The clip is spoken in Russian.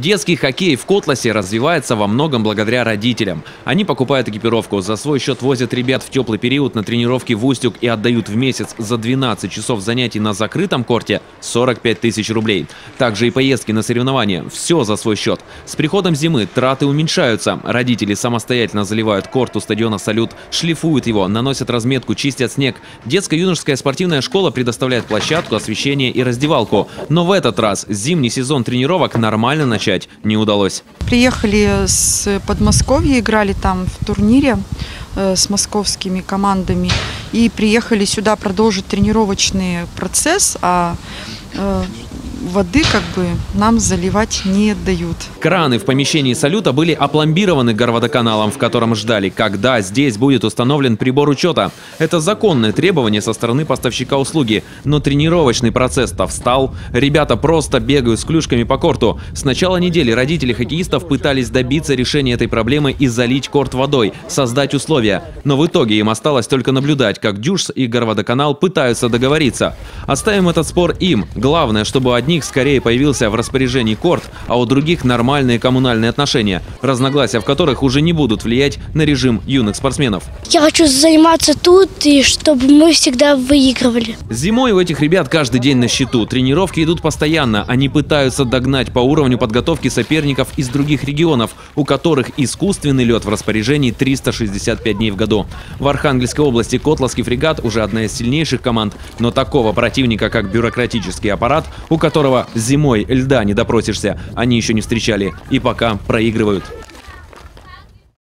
Детский хоккей в Котласе развивается во многом благодаря родителям. Они покупают экипировку, за свой счет возят ребят в теплый период на тренировки в Устюг и отдают в месяц за 12 часов занятий на закрытом корте 45 тысяч рублей. Также и поездки на соревнования. Все за свой счет. С приходом зимы траты уменьшаются. Родители самостоятельно заливают корт у стадиона «Салют», шлифуют его, наносят разметку, чистят снег. Детско-юношеская спортивная школа предоставляет площадку, освещение и раздевалку. Но в этот раз зимний сезон тренировок нормально начать не удалось. Приехали с Подмосковья, играли там в турнире э, с московскими командами и приехали сюда продолжить тренировочный процесс, а э, воды как бы нам заливать не дают. Краны в помещении салюта были опломбированы горводоканалом, в котором ждали, когда здесь будет установлен прибор учета. Это законное требование со стороны поставщика услуги. Но тренировочный процесс-то встал. Ребята просто бегают с клюшками по корту. С начала недели родители хоккеистов пытались добиться решения этой проблемы и залить корт водой, создать условия. Но в итоге им осталось только наблюдать, как Дюшс и горводоканал пытаются договориться. Оставим этот спор им. Главное, чтобы одни одних скорее появился в распоряжении корт, а у других нормальные коммунальные отношения, разногласия в которых уже не будут влиять на режим юных спортсменов. Я хочу заниматься тут и чтобы мы всегда выигрывали. Зимой у этих ребят каждый день на счету. Тренировки идут постоянно. Они пытаются догнать по уровню подготовки соперников из других регионов, у которых искусственный лед в распоряжении 365 дней в году. В Архангельской области Котловский фрегат уже одна из сильнейших команд, но такого противника, как бюрократический аппарат, у которого которого зимой льда не допросишься, они еще не встречали и пока проигрывают.